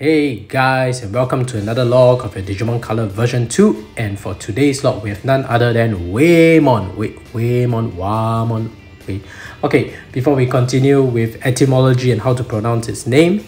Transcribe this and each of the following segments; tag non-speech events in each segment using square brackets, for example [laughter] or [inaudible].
Hey guys and welcome to another log of your Digimon Color version 2 and for today's log we have none other than Waymon. Wait, Waymon, Wamon, wait. Okay, before we continue with etymology and how to pronounce its name,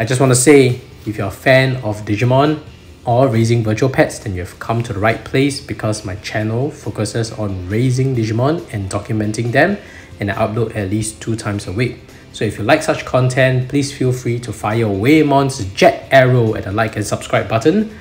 I just want to say if you're a fan of Digimon or raising virtual pets then you've come to the right place because my channel focuses on raising Digimon and documenting them and I upload at least two times a week. So if you like such content, please feel free to fire Waymon's jet arrow at the like and subscribe button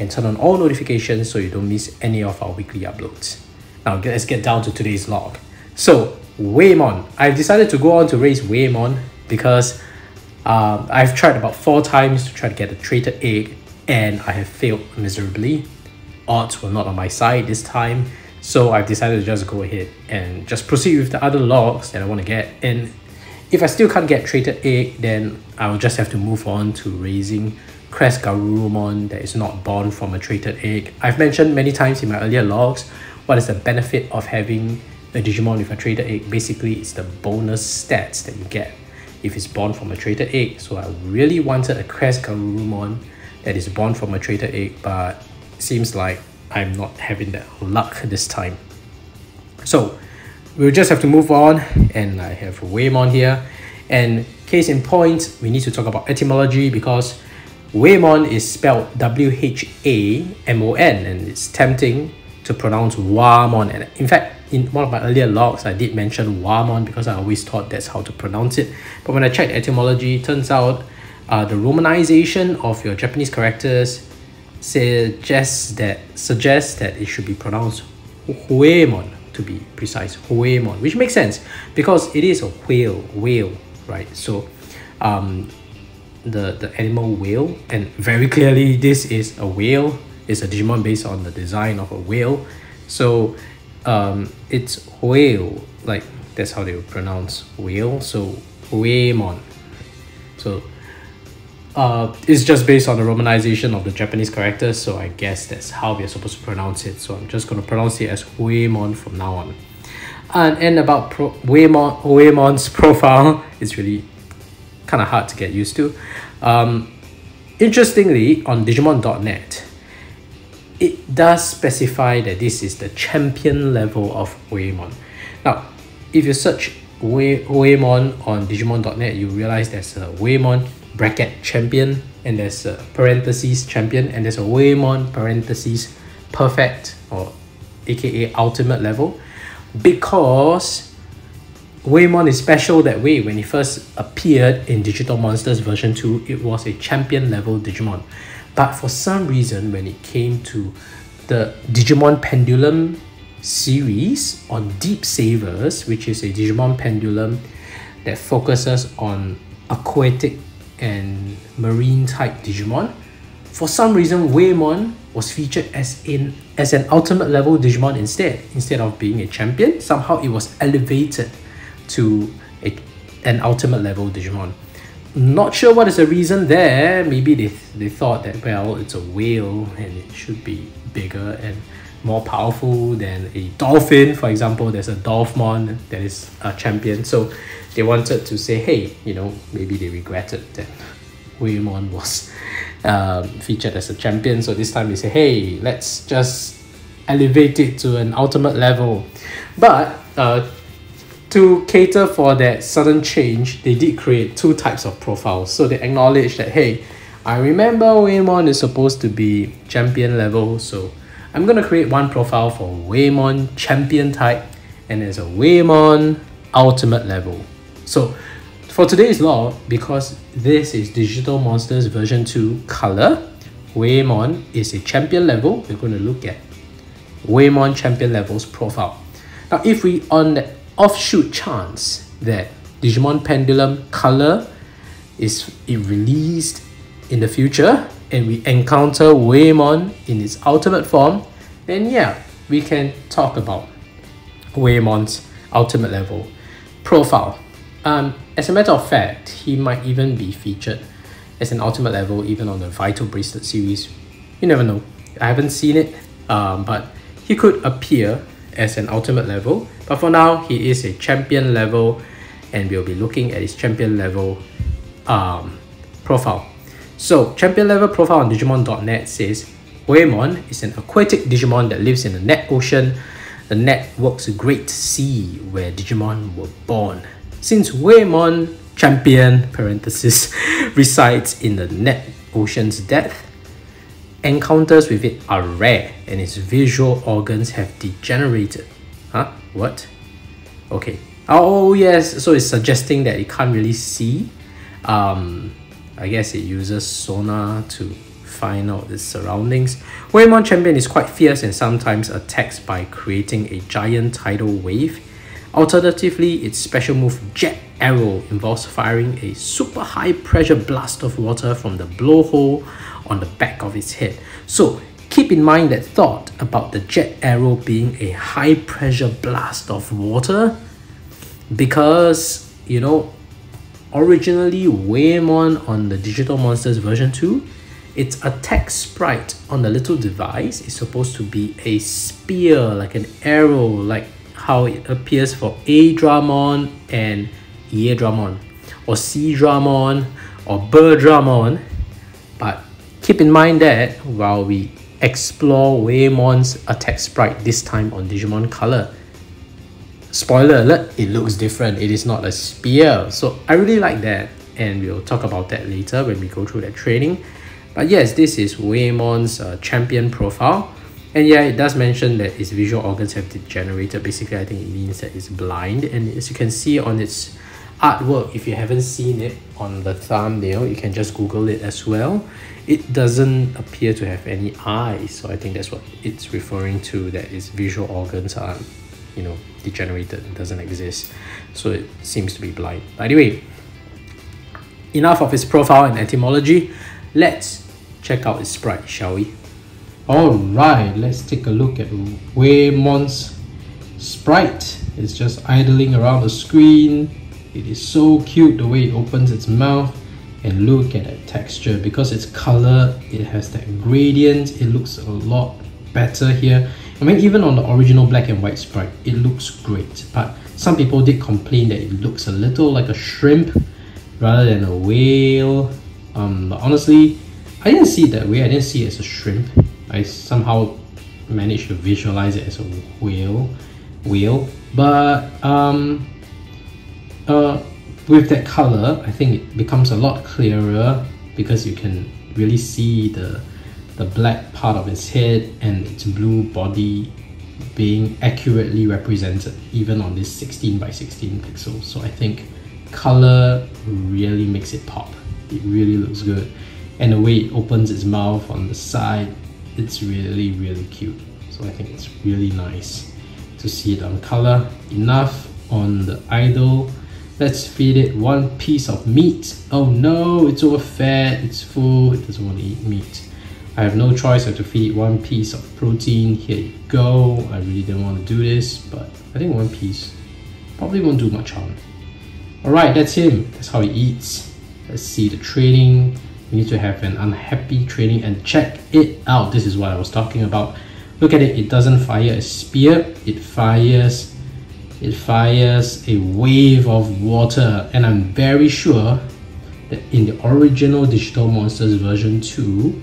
and turn on all notifications so you don't miss any of our weekly uploads. Now let's get down to today's log. So Waymon, I've decided to go on to raise Waymon because uh, I've tried about four times to try to get a traded egg and I have failed miserably. Odds were not on my side this time, so I've decided to just go ahead and just proceed with the other logs that I want to get and if I still can't get traded egg, then I'll just have to move on to raising Crest Garurumon that is not born from a traded egg. I've mentioned many times in my earlier logs what is the benefit of having a Digimon with a traded egg. Basically, it's the bonus stats that you get if it's born from a traded egg. So I really wanted a Crest Garurumon that is born from a traded egg, but seems like I'm not having that luck this time. So we'll just have to move on and I have Waymon here. And case in point we need to talk about etymology because Waymon is spelled W-H-A-M-O-N and it's tempting to pronounce Wamon and in fact in one of my earlier logs I did mention Wamon because I always thought that's how to pronounce it. But when I checked etymology turns out uh, the romanization of your Japanese characters suggests that suggests that it should be pronounced Huemon to be precise, Huemon, which makes sense because it is a whale, whale, right? So, um, the the animal whale, and very clearly this is a whale. It's a Digimon based on the design of a whale, so um, it's whale. Like that's how they would pronounce whale. So Huemon. So uh, it's just based on the romanization of the Japanese characters, so I guess that's how we're supposed to pronounce it. So I'm just going to pronounce it as Huemon from now on. And, and about pro- Huemon's [laughs] profile, it's really kind of hard to get used to. Um, interestingly, on Digimon.net, it does specify that this is the champion level of Huemon. Now, if you search Huemon on Digimon.net, you realize there's a Huemon bracket champion and there's a parentheses champion and there's a Waymon parentheses perfect or aka ultimate level. Because Waymon is special that way. When it first appeared in Digital Monsters version 2 it was a champion level Digimon. But for some reason when it came to the Digimon Pendulum series on Deep Savers which is a Digimon Pendulum that focuses on aquatic and marine type Digimon. For some reason, Waymon was featured as in as an ultimate level Digimon instead. Instead of being a champion, somehow it was elevated to a, an ultimate level Digimon. Not sure what is the reason there. Maybe they, they thought that, well, it's a whale and it should be bigger and more powerful than a dolphin. For example, there's a Dolphmon that is a champion. So they wanted to say, hey, you know, maybe they regretted that Waymon was um, featured as a champion. So this time they say, hey, let's just elevate it to an ultimate level. But uh, to cater for that sudden change, they did create two types of profiles. So they acknowledge that, hey, I remember Waymon is supposed to be champion level, so I'm gonna create one profile for Waymon champion type, and there's a Waymon ultimate level. So for today's law, because this is Digital Monsters version 2 color, Waymon is a champion level. We're going to look at Waymon champion levels profile. Now, if we on the offshoot chance that Digimon Pendulum color is released in the future and we encounter Waymon in its ultimate form, then yeah, we can talk about Waymon's ultimate level profile. Um, as a matter of fact, he might even be featured as an ultimate level even on the Vital Bracelet series. You never know. I haven't seen it, um, but he could appear as an ultimate level. But for now, he is a champion level, and we'll be looking at his champion level um, profile. So, champion level profile on Digimon.net says Waymon is an aquatic Digimon that lives in the net ocean. The network's great sea where Digimon were born. Since Waymon champion parenthesis [laughs] resides in the net ocean's depth, encounters with it are rare and its visual organs have degenerated. Huh? What? Okay. Oh yes, so it's suggesting that it can't really see. Um, I guess it uses sonar to find out the surroundings. Waymon Champion is quite fierce and sometimes attacks by creating a giant tidal wave. Alternatively, its special move Jet Arrow involves firing a super high pressure blast of water from the blowhole on the back of its head. So keep in mind that thought about the Jet Arrow being a high pressure blast of water because, you know, originally Waymon on the Digital Monsters version 2 its a attack sprite on the little device is supposed to be a spear, like an arrow, like how it appears for Airdramon and E Dramon, or Seadramon, or B Dramon. But keep in mind that while we explore Waymon's attack sprite this time on Digimon Color, spoiler alert, it looks different. It is not a spear. So I really like that and we'll talk about that later when we go through that training. But yes, this is Waymon's uh, champion profile. And yeah, it does mention that its visual organs have degenerated. Basically, I think it means that it's blind. And as you can see on its artwork, if you haven't seen it on the thumbnail, you can just Google it as well. It doesn't appear to have any eyes. So I think that's what it's referring to, that its visual organs are, you know, degenerated, it doesn't exist. So it seems to be blind. But anyway, enough of its profile and etymology. Let's check out its sprite, shall we? Alright, let's take a look at Waymon's sprite. It's just idling around the screen. It is so cute the way it opens its mouth and look at that texture because it's color it has that gradient it looks a lot better here I mean even on the original black and white sprite it looks great but some people did complain that it looks a little like a shrimp rather than a whale um, but honestly I didn't see it that way. I didn't see it as a shrimp. I somehow managed to visualize it as a whale, whale. But um, uh, with that color, I think it becomes a lot clearer because you can really see the the black part of its head and its blue body being accurately represented even on this 16 by 16 pixels. So I think color really makes it pop. It really looks good and the way it opens its mouth on the side it's really really cute. So I think it's really nice to see it on color. Enough on the idol. Let's feed it one piece of meat. Oh no it's overfed it's full it doesn't want to eat meat. I have no choice I have to feed one piece of protein. Here you go. I really didn't want to do this but I think one piece probably won't do much harm. Alright that's him. That's how he eats. Let's see the training you need to have an unhappy training and check it out. This is what I was talking about. Look at it, it doesn't fire a spear, it fires it fires a wave of water and I'm very sure that in the original Digital Monsters version 2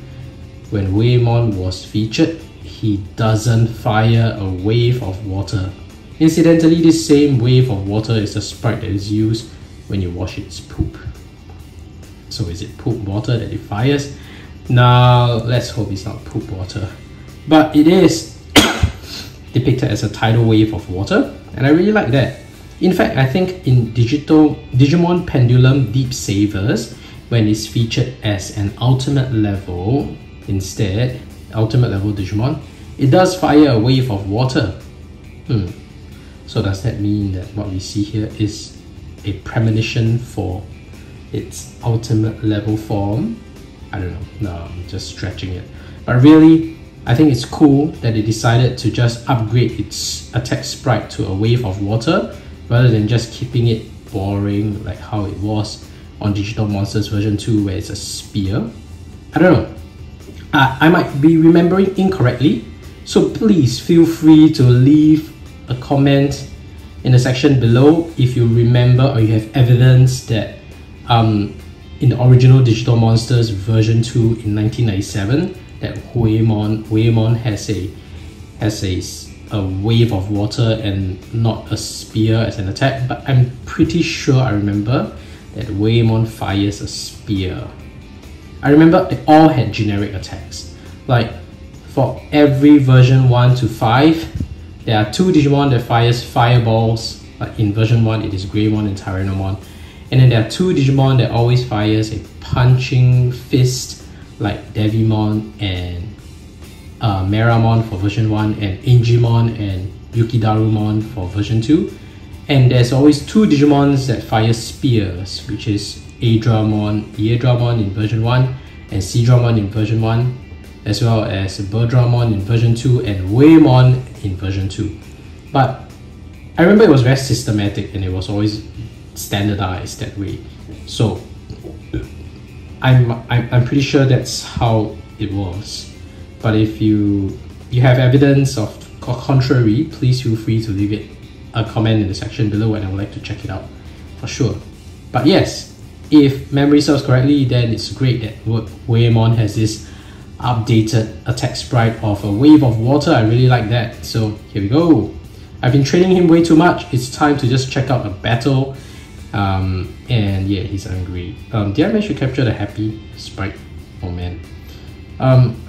when Waymon was featured he doesn't fire a wave of water. Incidentally, this same wave of water is a sprite that is used when you wash its poop. So is it poop water that it fires? Now, let's hope it's not poop water. But it is [coughs] depicted as a tidal wave of water, and I really like that. In fact, I think in digital Digimon Pendulum Deep Savers, when it's featured as an ultimate level instead, ultimate level Digimon, it does fire a wave of water. Hmm. So does that mean that what we see here is a premonition for its ultimate level form. I don't know, no, I'm just stretching it. But really, I think it's cool that they decided to just upgrade its attack sprite to a wave of water rather than just keeping it boring like how it was on Digital Monsters version 2 where it's a spear. I don't know. Uh, I might be remembering incorrectly, so please feel free to leave a comment in the section below if you remember or you have evidence that um, in the original Digital Monsters version 2 in 1997 that Huemon, Huemon has a has a, a wave of water and not a spear as an attack, but I'm pretty sure I remember that Huemon fires a spear. I remember they all had generic attacks. Like for every version 1 to 5, there are two Digimon that fires fireballs. Like in version 1 it is Greymon and Tyrannomon. And then there are two Digimon that always fires a punching fist like Devimon and uh, Meramon for version 1 and Angemon and Yukidarumon for version 2. And there's always two Digimons that fire spears, which is Airdramon, Eadramon in version 1 and Seadramon in version 1, as well as Birdramon in version 2 and Waymon in version 2. But I remember it was very systematic and it was always standardized that way. So I'm, I'm, I'm pretty sure that's how it was. But if you you have evidence of contrary, please feel free to leave it a comment in the section below and I would like to check it out for sure. But yes, if memory serves correctly, then it's great that Waymon has this updated attack sprite of a wave of water. I really like that. So here we go. I've been training him way too much. It's time to just check out a battle um, and yeah, he's angry. Um, did I manage to capture the happy sprite? Oh man. Um,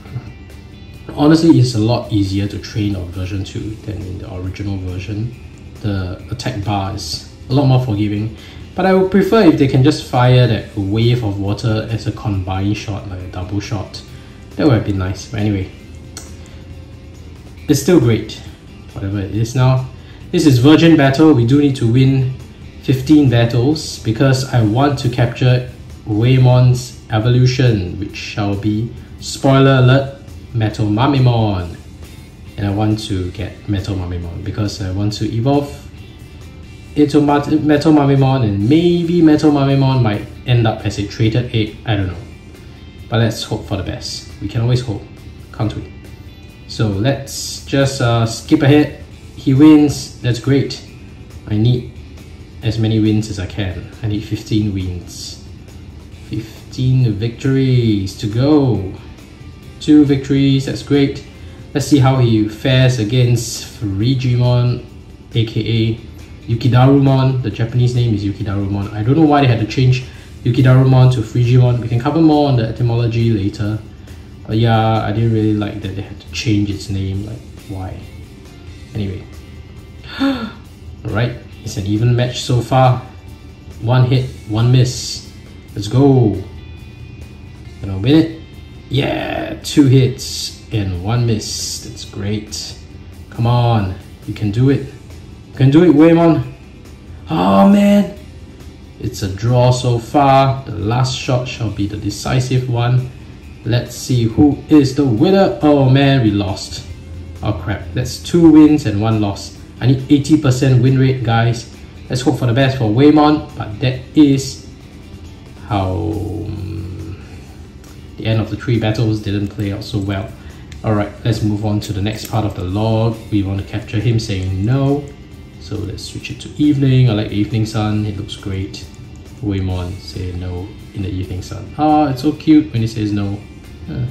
honestly, it's a lot easier to train on version 2 than in the original version. The attack bar is a lot more forgiving. But I would prefer if they can just fire that wave of water as a combined shot, like a double shot. That would have been nice. But anyway, it's still great, whatever it is now. This is Virgin Battle. We do need to win 15 battles because I want to capture Waymon's evolution, which shall be, spoiler alert, Metal Mamemon. And I want to get Metal Mamemon because I want to evolve into Metal Mamemon and maybe Metal Mamemon might end up as a traded egg, I don't know. But let's hope for the best. We can always hope, can't we? So let's just uh, skip ahead. He wins, that's great. I need as many wins as I can. I need 15 wins. 15 victories to go. Two victories, that's great. Let's see how he fares against Frigimon, aka Yukidarumon. The Japanese name is Yukidarumon. I don't know why they had to change Yukidarumon to Frigimon. We can cover more on the etymology later. But yeah, I didn't really like that they had to change its name. Like, why? Anyway. [gasps] Alright. It's an even match so far. One hit, one miss. Let's go. Gonna win it? Yeah, two hits and one miss. That's great. Come on, you can do it. You can do it, Waymon. Oh man, it's a draw so far. The last shot shall be the decisive one. Let's see who is the winner. Oh man, we lost. Oh crap, that's two wins and one loss. I need 80% win rate, guys. Let's hope for the best for Waymon, but that is how um, the end of the three battles didn't play out so well. Alright, let's move on to the next part of the log. We want to capture him saying no. So let's switch it to evening. I like evening sun, it looks great. Waymon say no in the evening sun. Ah, it's so cute when he says no. Uh,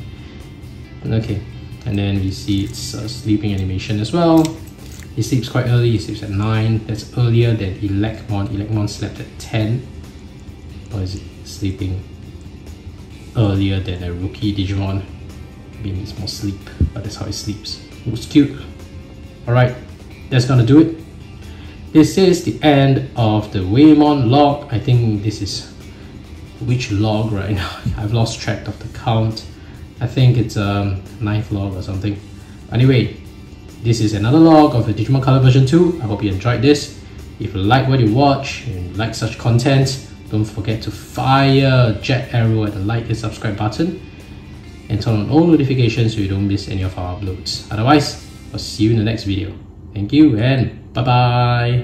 okay, and then we see it's a sleeping animation as well. He sleeps quite early, he sleeps at 9. That's earlier than Elecmon. Elecmon slept at 10. Or is it sleeping earlier than a rookie Digimon? Maybe he needs more sleep, but that's how he sleeps. Looks cute. Alright, that's gonna do it. This is the end of the Waymon log. I think this is which log right now. [laughs] I've lost track of the count. I think it's um ninth log or something. Anyway, this is another log of the Digimon Color version 2. I hope you enjoyed this. If you like what you watch and like such content, don't forget to fire a jet arrow at the like and subscribe button and turn on all notifications so you don't miss any of our uploads. Otherwise, I'll see you in the next video. Thank you and bye bye.